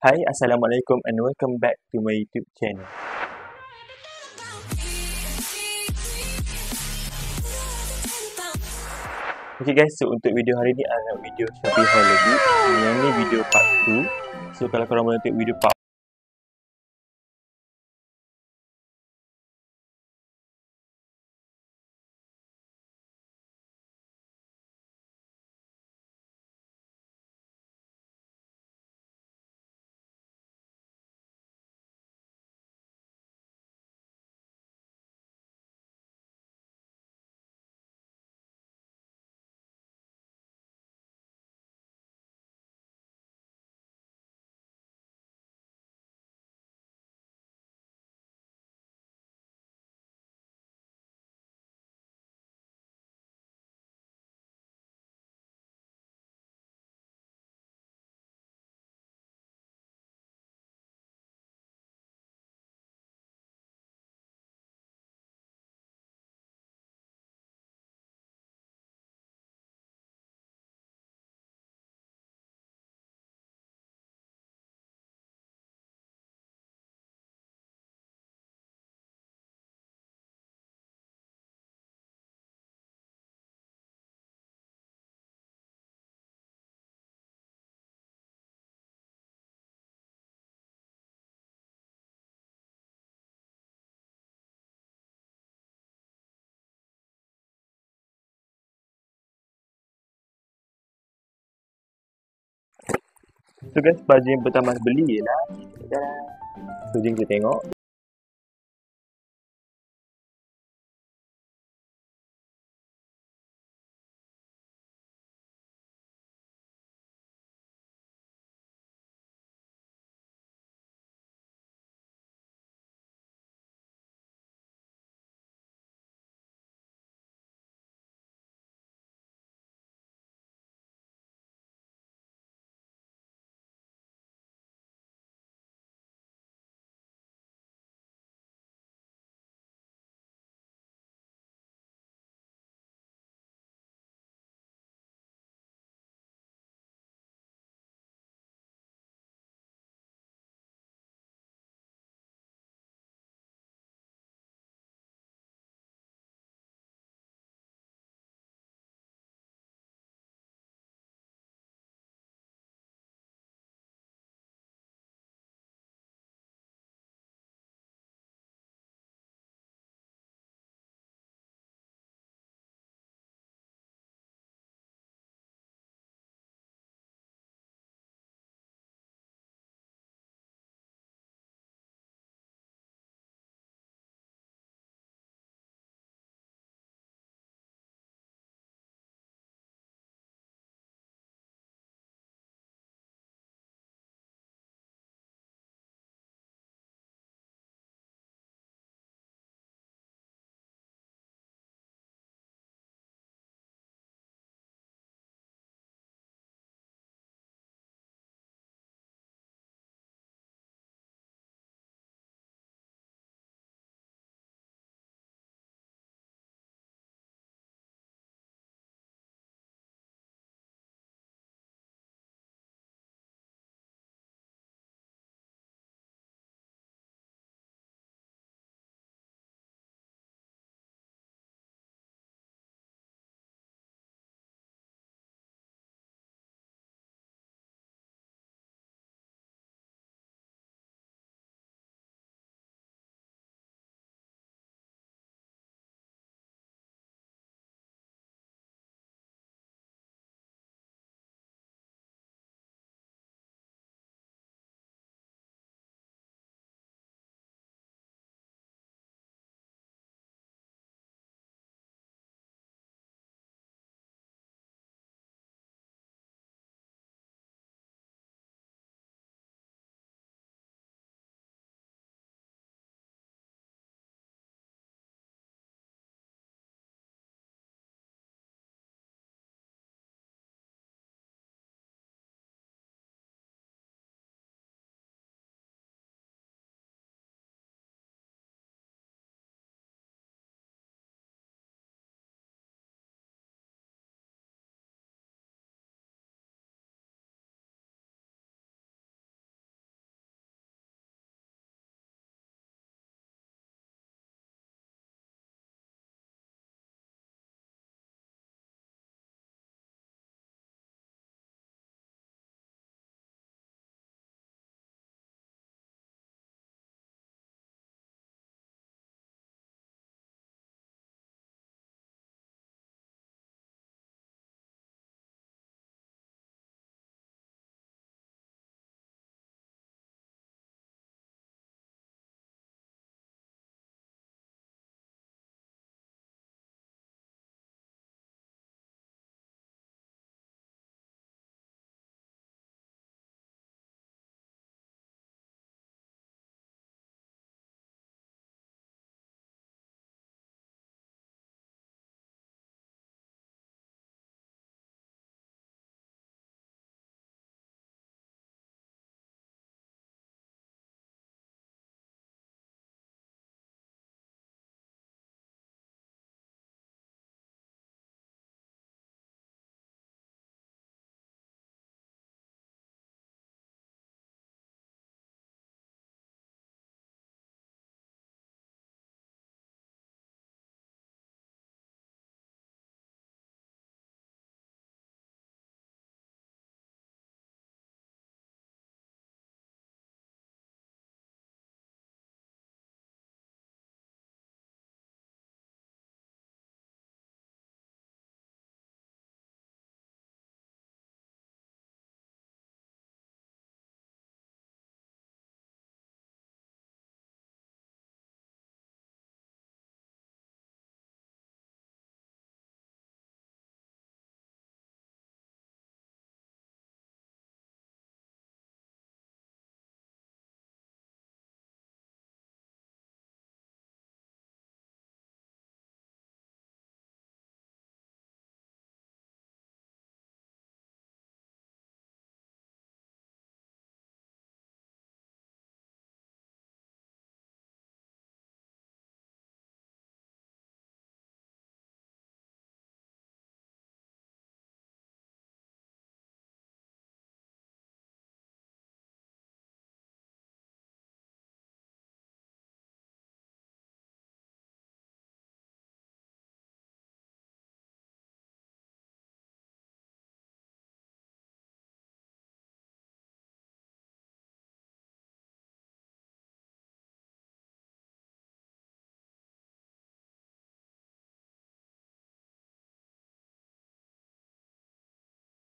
Hai, Assalamualaikum and welcome back to my YouTube channel. Okay guys, so untuk video hari ni adalah video Shopee haul lagi. Yang ni video part 2. So kalau korang tengok video part So guys, baju yang pertama beli So jom kita tengok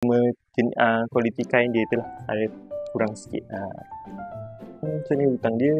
cuma uh, kualiti kain dia tu lah ada kurang sikit uh. macam ni hutang dia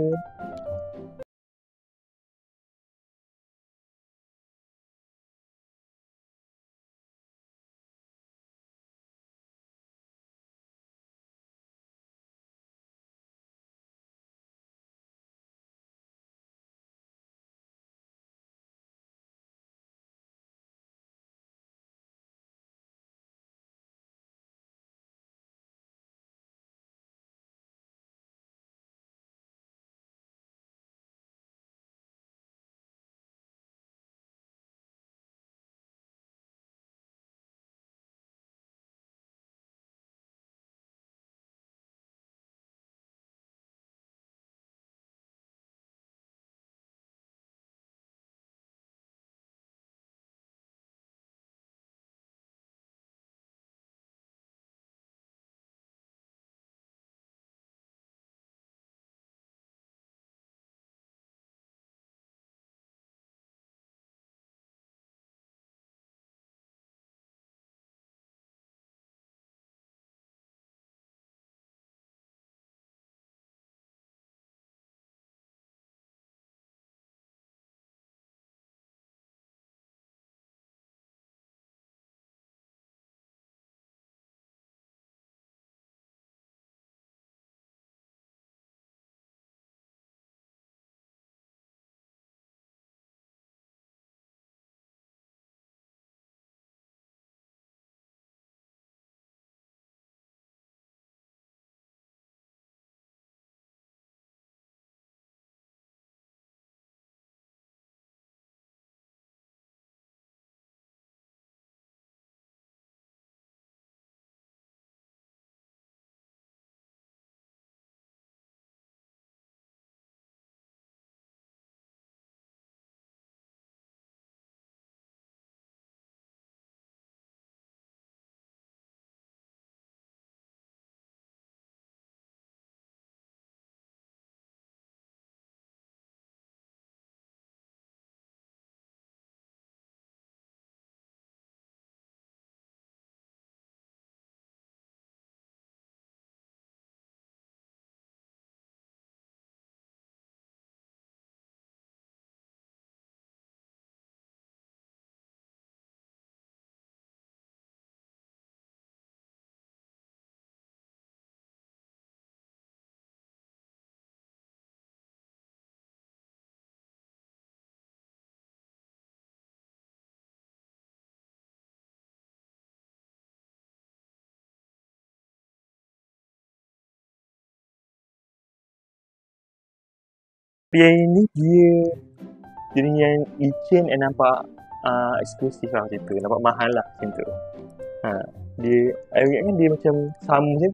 yang ini dia jenis yang licin and nampak uh, eksklusif lah macam tu nampak mahal lah macam tu. Ha, dia I ingat kan dia macam sama macam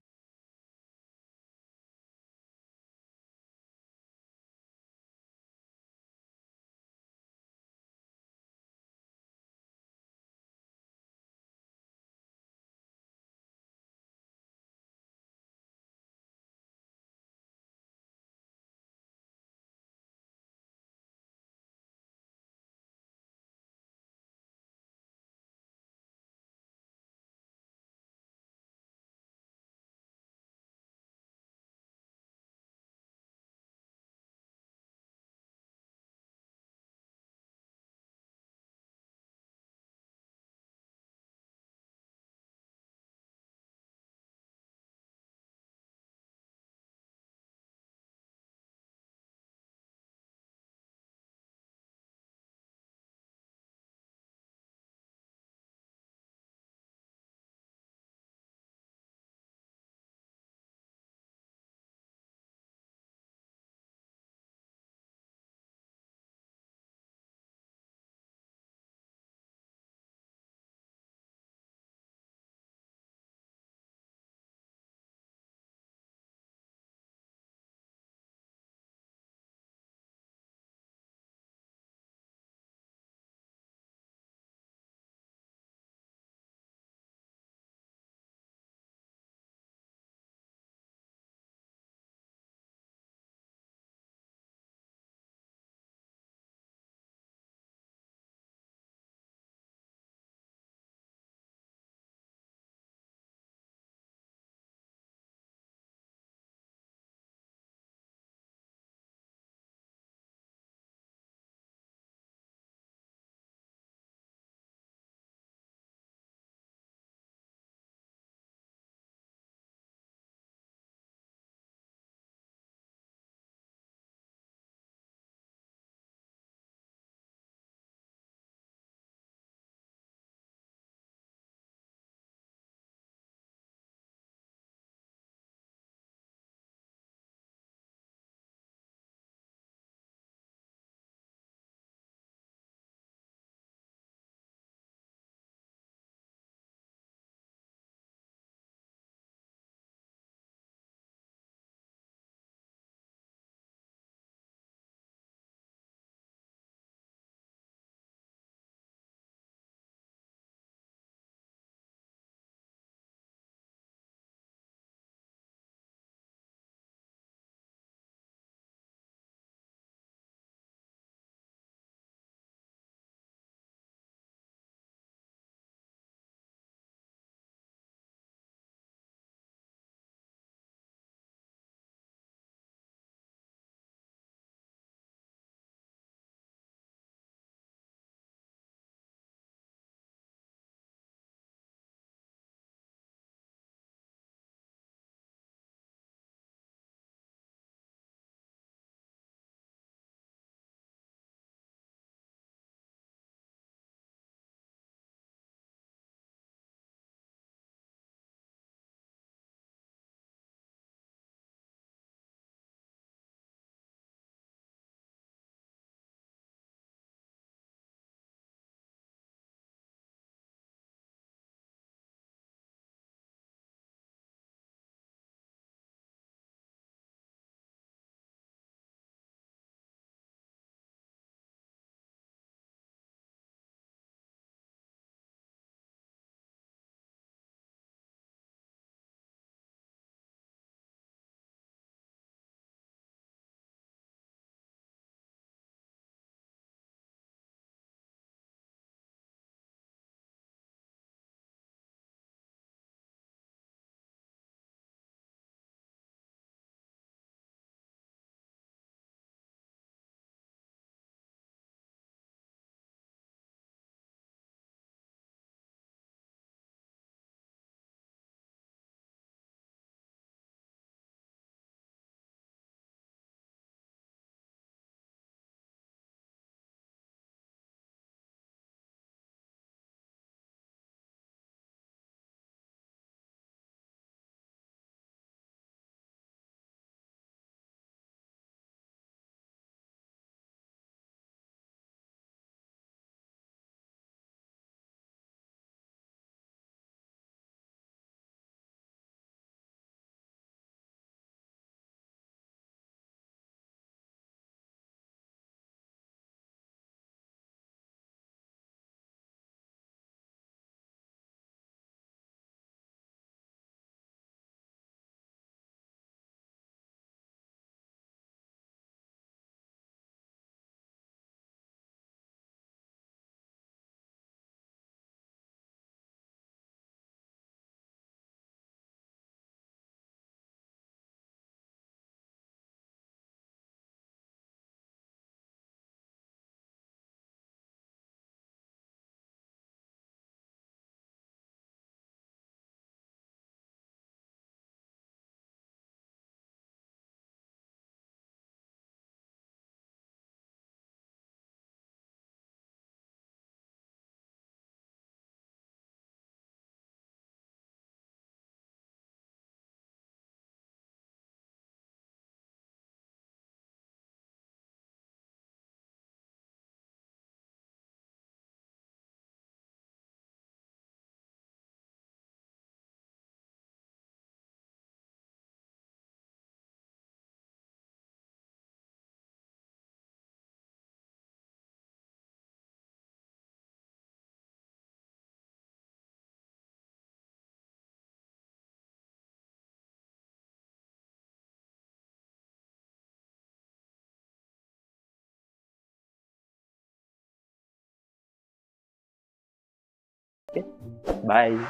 bye